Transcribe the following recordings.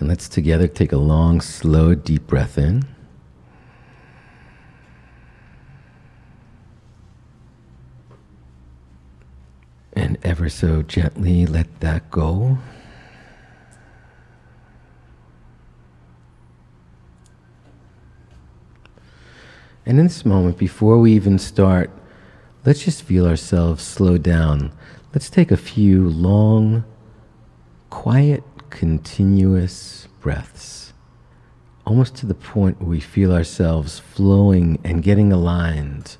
And let's together take a long, slow, deep breath in. And ever so gently let that go. And in this moment, before we even start, let's just feel ourselves slow down. Let's take a few long, quiet, continuous breaths, almost to the point where we feel ourselves flowing and getting aligned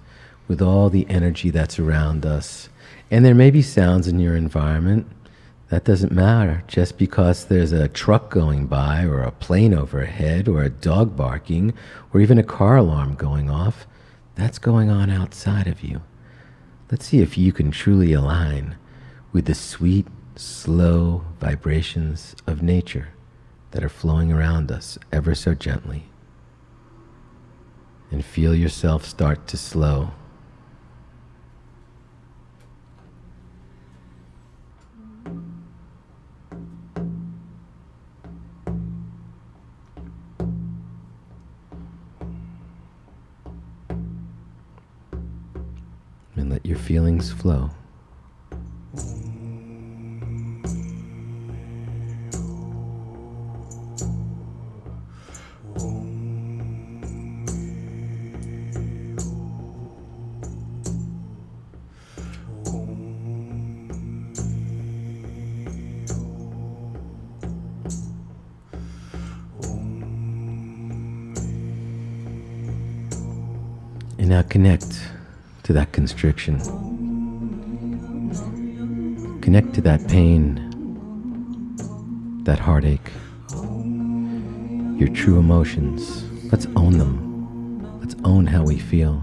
with all the energy that's around us. And there may be sounds in your environment. That doesn't matter. Just because there's a truck going by, or a plane overhead, or a dog barking, or even a car alarm going off, that's going on outside of you. Let's see if you can truly align with the sweet, slow vibrations of nature that are flowing around us ever so gently. And feel yourself start to slow. And let your feelings flow. And now connect to that constriction. Connect to that pain, that heartache, your true emotions. Let's own them. Let's own how we feel.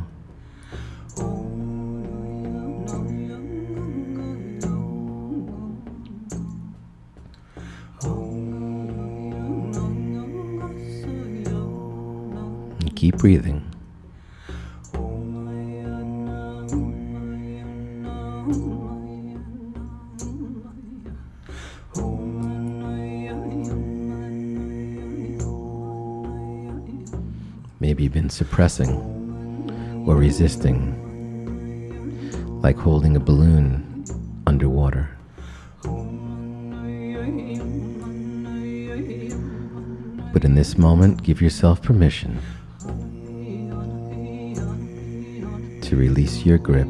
And keep breathing. Maybe been suppressing or resisting, like holding a balloon underwater. But in this moment, give yourself permission to release your grip.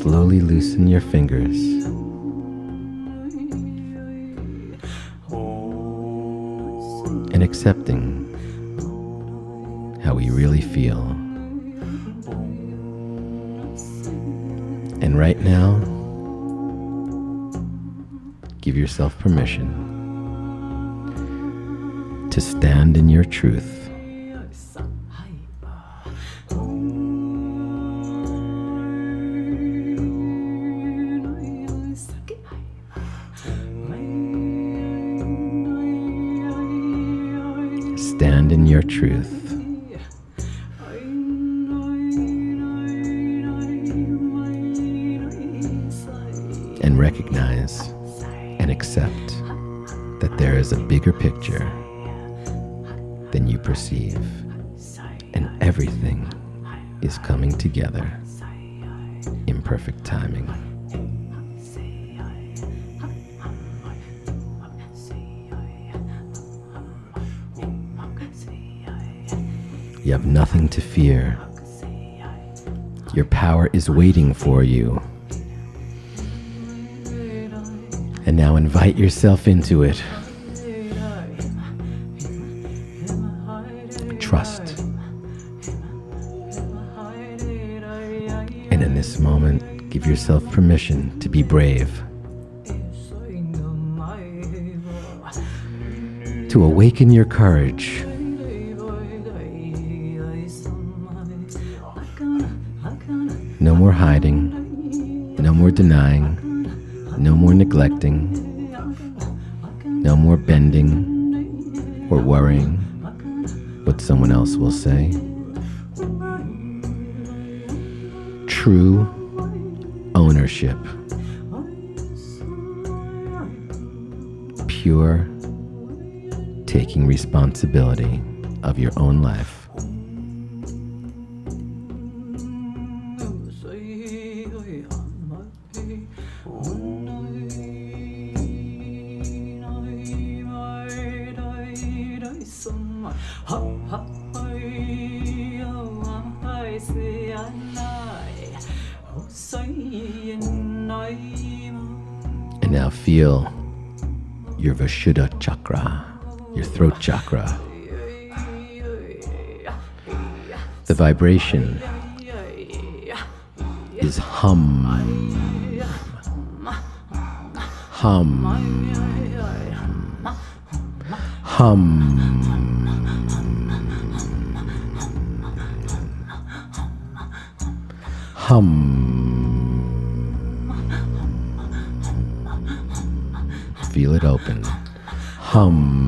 Slowly loosen your fingers. Accepting how we really feel. And right now, give yourself permission to stand in your truth. Stand in your truth. And recognize and accept that there is a bigger picture than you perceive. And everything is coming together in perfect timing. You have nothing to fear. Your power is waiting for you. And now invite yourself into it. Trust. And in this moment, give yourself permission to be brave. To awaken your courage. No more hiding. No more denying. No more neglecting. No more bending or worrying what someone else will say. True ownership. pure taking responsibility of your own life. Feel your Vishuddha chakra, your throat chakra. The vibration is hum. Hum. Hum. Hum. Open. Hum.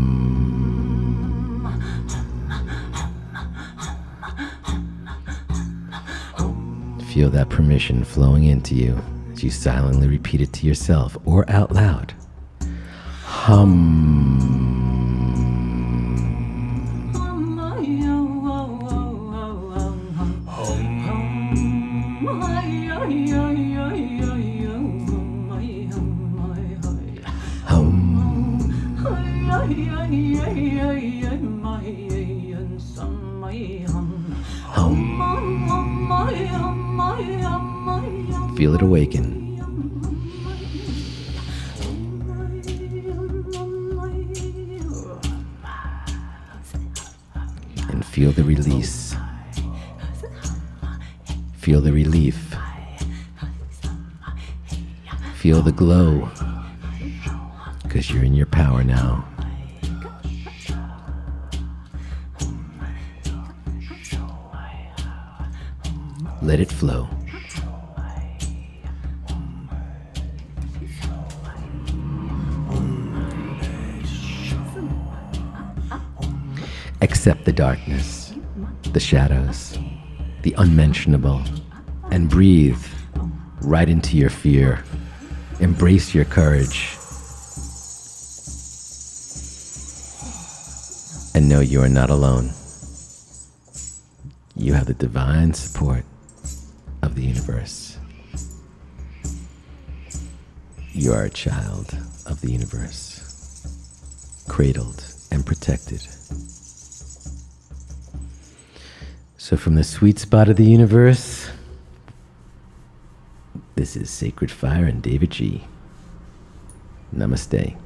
Feel that permission flowing into you as you silently repeat it to yourself or out loud. Feel it awaken. And feel the release. Feel the relief. Feel the glow. Because you're in your power now. Let it flow. Accept the darkness, the shadows, the unmentionable, and breathe right into your fear. Embrace your courage. And know you are not alone. You have the divine support of the universe. You are a child of the universe, cradled and protected. So, from the sweet spot of the universe, this is Sacred Fire and davidji. Namaste.